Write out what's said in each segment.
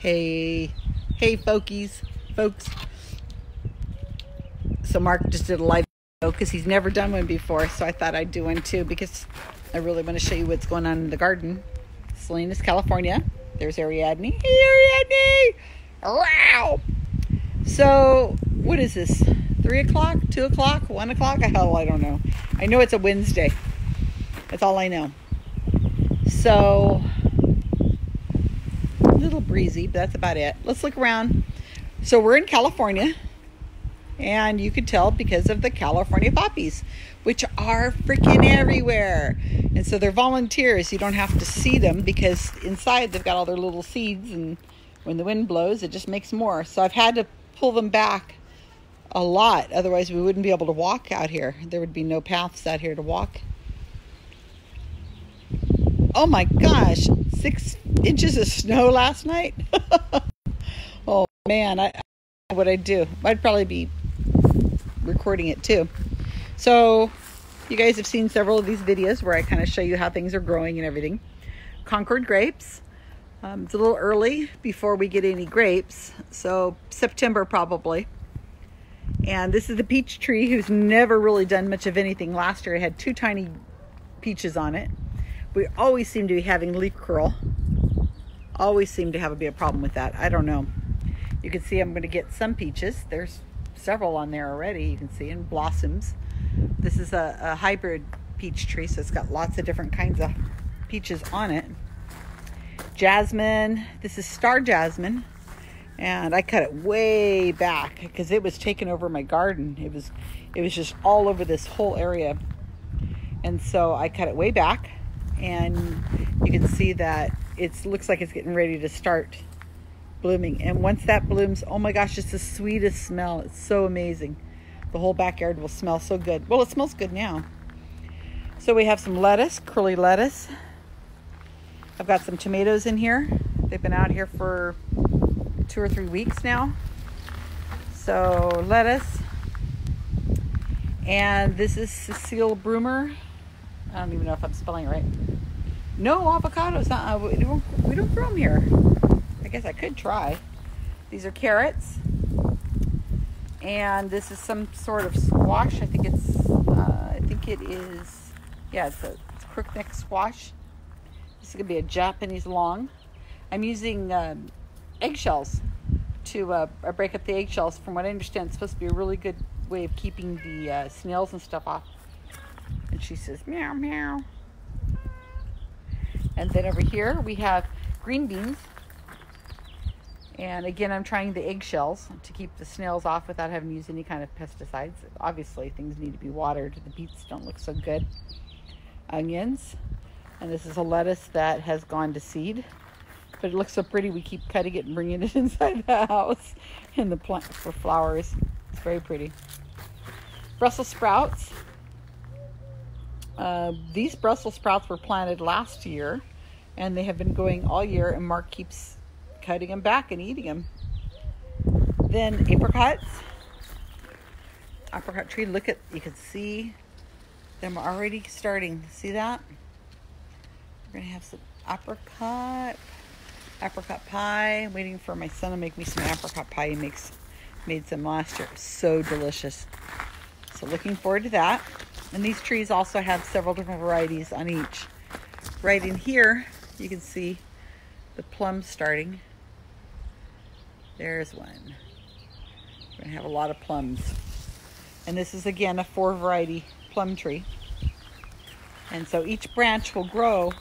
Hey, hey, folkies, folks. So Mark just did a live video because he's never done one before. So I thought I'd do one too because I really want to show you what's going on in the garden. Salinas, California. There's Ariadne. Hey, Ariadne! Wow! So, what is this? Three o'clock? Two o'clock? One o'clock? Hell, I don't know. I know it's a Wednesday. That's all I know. So, little breezy, but that's about it. Let's look around. So, we're in California, and you could tell because of the California poppies, which are freaking everywhere. And so, they're volunteers. You don't have to see them because inside they've got all their little seeds, and when the wind blows, it just makes more. So, I've had to pull them back a lot. Otherwise, we wouldn't be able to walk out here. There would be no paths out here to walk. Oh my gosh, six inches of snow last night. oh man, I what I'd do. I'd probably be recording it too. So, you guys have seen several of these videos where I kind of show you how things are growing and everything. Concord grapes. Um, it's a little early before we get any grapes, so September probably. And this is the peach tree who's never really done much of anything. Last year it had two tiny peaches on it. We always seem to be having leaf curl. Always seem to have a bit of problem with that. I don't know. You can see I'm going to get some peaches. There's several on there already. You can see and blossoms. This is a, a hybrid peach tree, so it's got lots of different kinds of peaches on it. Jasmine. This is star jasmine and I cut it way back because it was taking over my garden. It was it was just all over this whole area. And so I cut it way back and you can see that it looks like it's getting ready to start blooming. And once that blooms, oh my gosh, it's the sweetest smell. It's so amazing. The whole backyard will smell so good. Well, it smells good now. So we have some lettuce, curly lettuce. I've got some tomatoes in here. They've been out here for two or three weeks now. So lettuce. And this is Cecile Brunner. I don't even know if I'm spelling it right. No avocados. Uh, we, don't, we don't grow them here. I guess I could try. These are carrots. And this is some sort of squash. I think it's, uh, I think it is, yeah, it's a, it's crookneck squash. This is going to be a Japanese long. I'm using um, eggshells to uh, break up the eggshells. From what I understand, it's supposed to be a really good way of keeping the uh, snails and stuff off. And she says, meow, meow. And then over here we have green beans. And again, I'm trying the eggshells to keep the snails off without having to use any kind of pesticides. Obviously, things need to be watered. The beets don't look so good. Onions. And this is a lettuce that has gone to seed but it looks so pretty we keep cutting it and bringing it inside the house in the plant for flowers it's very pretty brussels sprouts uh, these brussels sprouts were planted last year and they have been going all year and mark keeps cutting them back and eating them then apricots apricot tree look at you can see them already starting see that we're gonna have some apricot apricot pie. I'm waiting for my son to make me some apricot pie. He makes made some last year. So delicious. So looking forward to that. And these trees also have several different varieties on each. Right in here, you can see the plums starting. There's one. We're gonna have a lot of plums. And this is again a four variety plum tree. And so each branch will grow.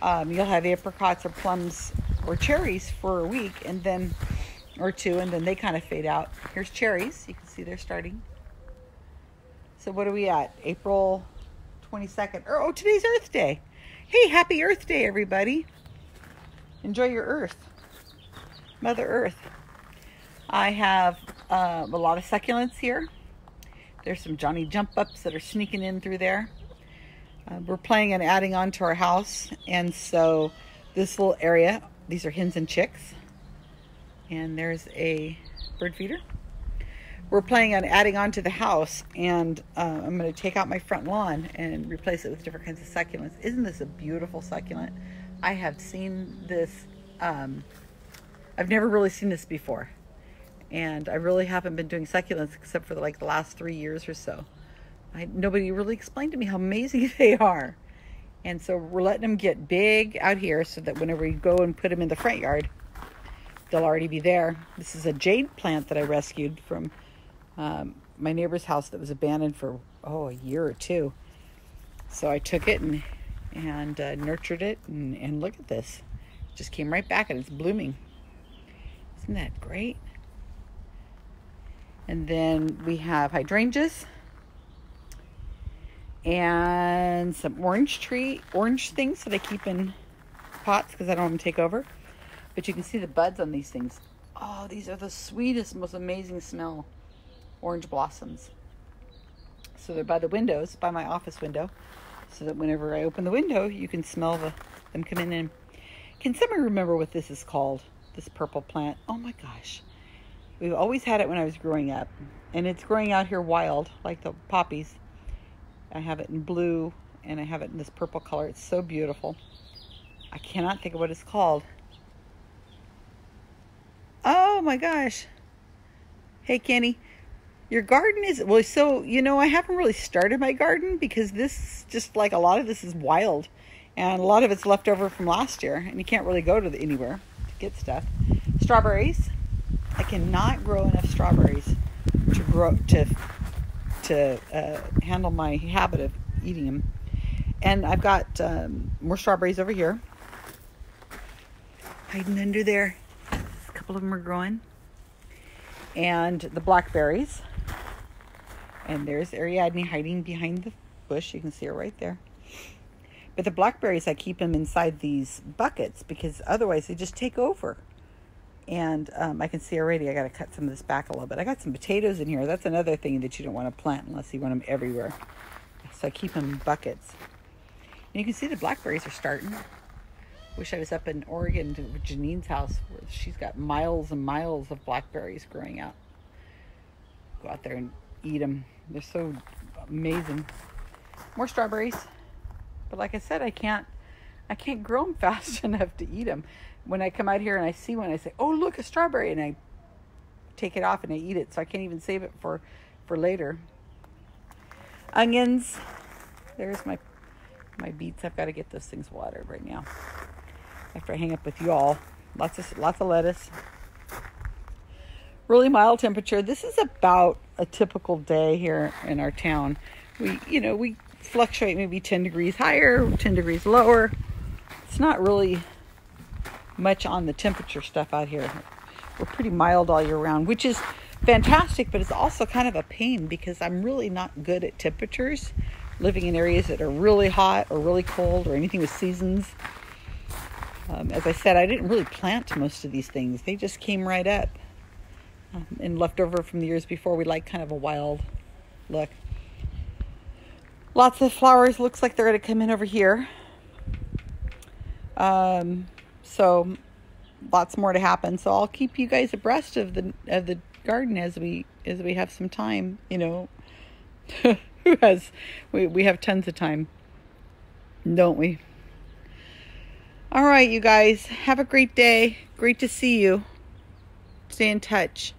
Um, you'll have apricots or plums or cherries for a week and then or two and then they kind of fade out. Here's cherries. You can see they're starting. So what are we at? April 22nd. Oh, today's Earth Day. Hey, happy Earth Day, everybody. Enjoy your Earth. Mother Earth. I have uh, a lot of succulents here. There's some Johnny jump ups that are sneaking in through there. Uh, we're planning on adding on to our house. And so this little area these are hens and chicks. And there's a bird feeder. We're planning on adding on to the house and uh, I'm going to take out my front lawn and replace it with different kinds of succulents. Isn't this a beautiful succulent? I have seen this um, I've never really seen this before. And I really haven't been doing succulents except for like the last three years or so. I, nobody really explained to me how amazing they are. And so we're letting them get big out here so that whenever we go and put them in the front yard, they'll already be there. This is a jade plant that I rescued from um, my neighbor's house that was abandoned for, oh, a year or two. So I took it and, and uh, nurtured it. And, and look at this. It just came right back and it's blooming. Isn't that great? And then we have hydrangeas and some orange tree, orange things that I keep in pots because I don't want them to take over. But you can see the buds on these things. Oh, these are the sweetest, most amazing smell orange blossoms. So they're by the windows, by my office window, so that whenever I open the window, you can smell the, them come in. Can somebody remember what this is called? This purple plant? Oh my gosh. We've always had it when I was growing up. And it's growing out here wild, like the poppies. I have it in blue and I have it in this purple color. It's so beautiful. I cannot think of what it's called. Oh my gosh. Hey, Kenny. Your garden is, well, so, you know, I haven't really started my garden because this, just like a lot of this is wild. And a lot of it's left over from last year. And you can't really go to the, anywhere to get stuff. Strawberries. I cannot grow enough strawberries to grow, to to uh, handle my habit of eating them. And I've got um, more strawberries over here, hiding under there. A couple of them are growing. And the blackberries. And there's Ariadne hiding behind the bush. You can see her right there. But the blackberries, I keep them inside these buckets because otherwise they just take over. And um, I can see already I got to cut some of this back a little bit. I got some potatoes in here. That's another thing that you don't want to plant unless you want them everywhere. So I keep them in buckets. And you can see the blackberries are starting. Wish I was up in Oregon to Janine's house where she's got miles and miles of blackberries growing out. Go out there and eat them. They're so amazing. More strawberries. But like I said, I can't I can't grow them fast enough to eat them when I come out here and I see one, I say, "Oh, look, a strawberry," and I take it off and I eat it. So I can't even save it for for later. Onions. There's my my beets. I've got to get those things watered right now. After I hang up with you all, lots of lots of lettuce. Really mild temperature. This is about a typical day here in our town. We, you know, we fluctuate maybe 10 degrees higher, 10 degrees lower. It's not really much on the temperature stuff out here. We're pretty mild all year round, which is fantastic, but it's also kind of a pain because I'm really not good at temperatures, living in areas that are really hot or really cold or anything with seasons. Um, as I said, I didn't really plant most of these things, they just came right up and leftover from the years before. We like kind of a wild look. Lots of flowers, looks like they're going to come in over here. Um, so lots more to happen. So I'll keep you guys abreast of the of the garden as we as we have some time. You know, who has we we have tons of time, don't we? All right, you guys have a great day. Great to see you. Stay in touch.